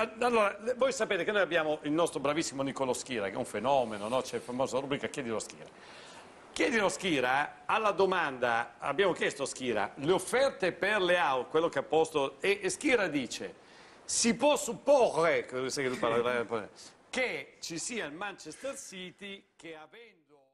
Allora, voi sapete che noi abbiamo il nostro bravissimo Nicolo Schira, che è un fenomeno, no? c'è la famosa rubrica Chiedilo Schira. Chiedilo Schira, alla domanda, abbiamo chiesto a Schira, le offerte per le auto, quello che ha posto, e, e Schira dice, si può supporre, che eh, che ci sia il Manchester City che avendo